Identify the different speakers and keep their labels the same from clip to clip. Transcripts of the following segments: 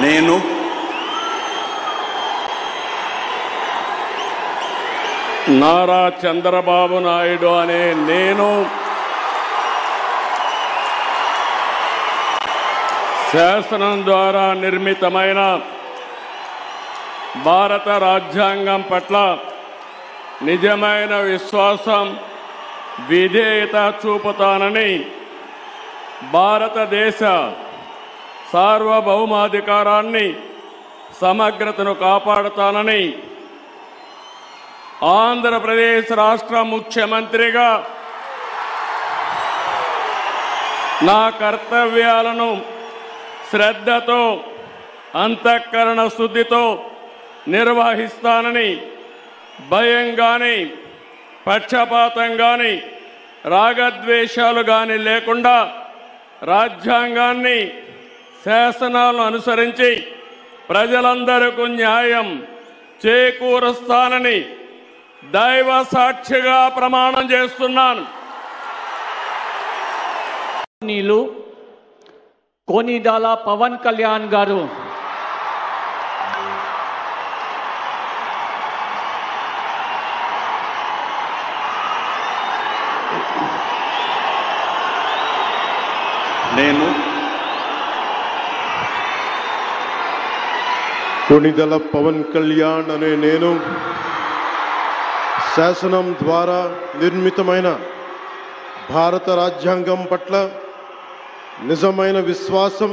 Speaker 1: నేను
Speaker 2: నారా చంద్రబాబు నాయుడు అనే నేను శాసనం ద్వారా నిర్మితమైన భారత రాజ్యాంగం పట్ల నిజమైన విశ్వాసం విధేయత చూపుతానని భారతదేశ సార్వభౌమాధికారాన్ని సమగ్రతను కాపాడుతానని ఆంధ్రప్రదేశ్ రాష్ట్ర ముఖ్యమంత్రిగా నా కర్తవ్యాలను శ్రద్ధతో అంతఃకరణ శుద్ధితో నిర్వహిస్తానని భయం కానీ పక్షపాతం కానీ రాగద్వేషాలు కానీ లేకుండా రాజ్యాంగాన్ని శాసనాలను అనుసరించి ప్రజలందరకు న్యాయం చేకూరుస్తానని దైవ సాక్షిగా ప్రమాణం చేస్తున్నాను.
Speaker 3: నీలు కోనిదాల పవన్ కళ్యాణ్ గారు.
Speaker 1: నేను
Speaker 4: కొణిదల పవన్ కళ్యాణ్ అనే నేను శాసనం ద్వారా నిర్మితమైన భారత రాజ్యాంగం పట్ల నిజమైన విశ్వాసం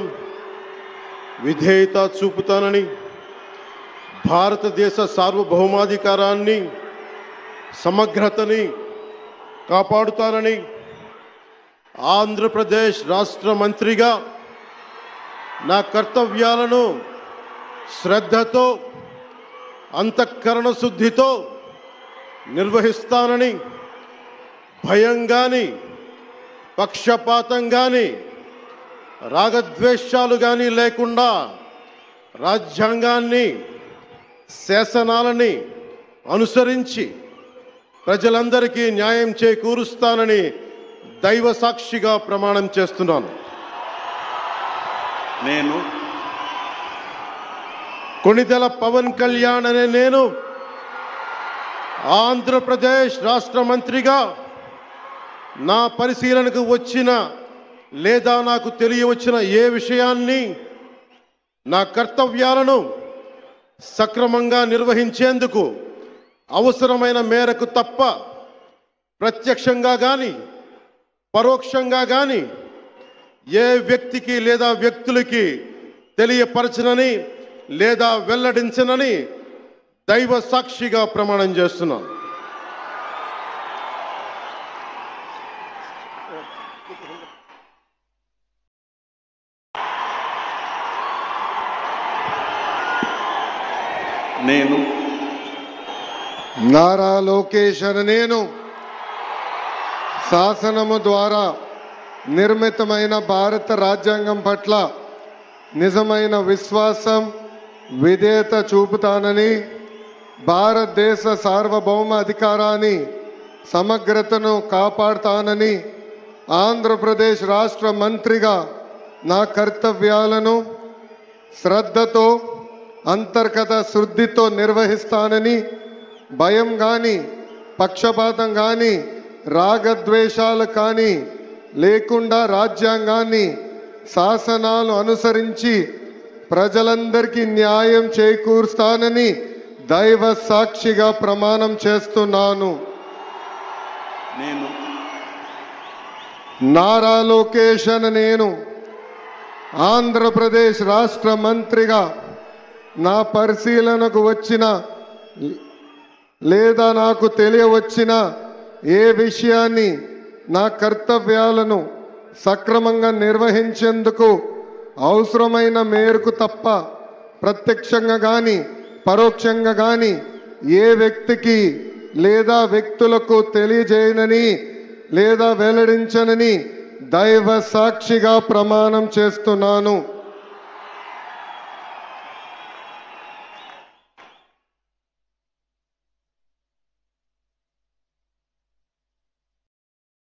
Speaker 4: విధేయత చూపుతానని భారతదేశ సార్వభౌమాధికారాన్ని సమగ్రతని కాపాడుతానని ఆంధ్రప్రదేశ్ రాష్ట్ర మంత్రిగా నా కర్తవ్యాలను శ్రద్ధతో అంతఃకరణ శుద్ధితో నిర్వహిస్తానని భయం కానీ పక్షపాతం కానీ రాగద్వేషాలు కానీ లేకుండా రాజ్యాంగాన్ని శాసనాలని అనుసరించి ప్రజలందరికీ న్యాయం చేకూరుస్తానని దైవ సాక్షిగా ప్రమాణం చేస్తున్నాను.
Speaker 1: నేను
Speaker 4: కొణిదెల పవన్ కళ్యాణ్ అనే నేను ఆంధ్రప్రదేశ్ రాష్ట్ర మంత్రిగా నా పరిశీలనకు వచ్చిన లేదా నాకు తెలియవచ్చిన ఏ విషయాన్ని నా కర్తవ్యాలను సక్రమంగా నిర్వహించేందుకు అవసరమైన మేరకు తప్ప ప్రత్యక్షంగా కానీ పరోక్షంగా కానీ ఏ వ్యక్తికి లేదా వ్యక్తులకి తెలియపరచనని లేదా వెల్లడించనని దైవ సాక్షిగా ప్రమాణం చేస్తున్నాను.
Speaker 1: నేను
Speaker 5: నారా లోకేష్ అని నేను శాసనము ద్వారా నిర్మితమైన భారత రాజ్యాంగం పట్ల నిజమైన విశ్వాసం విధేయత చూపుతానని భారతదేశ సార్వభౌమ అధికారాన్ని సమగ్రతను కాపాడుతానని ఆంధ్రప్రదేశ్ రాష్ట్ర మంత్రిగా నా కర్తవ్యాలను శ్రద్ధతో అంతర్గత శుద్ధితో నిర్వహిస్తానని భయం కానీ పక్షపాతం కానీ రాగద్వేషాలు కానీ లేకుండా రాజ్యాంగాన్ని శాసనాలు అనుసరించి ప్రజలందరికీ న్యాయం చేకూరుస్తానని దైవ సాక్షిగా ప్రమాణం చేస్తున్నాను.
Speaker 1: నేను
Speaker 5: నారా లోకేష్ అని నేను ఆంధ్రప్రదేశ్ రాష్ట్ర మంత్రిగా నా పరిశీలనకు వచ్చిన లేదా నాకు తెలియవచ్చిన ఏ విషయాన్ని నా కర్తవ్యాలను సక్రమంగా నిర్వహించేందుకు అవసరమైన మేరకు తప్ప ప్రత్యక్షంగా కానీ పరోక్షంగా కానీ ఏ వ్యక్తికి లేదా వ్యక్తులకు తెలియజేయనని లేదా వెల్లడించనని దైవ సాక్షిగా ప్రమాణం చేస్తున్నాను.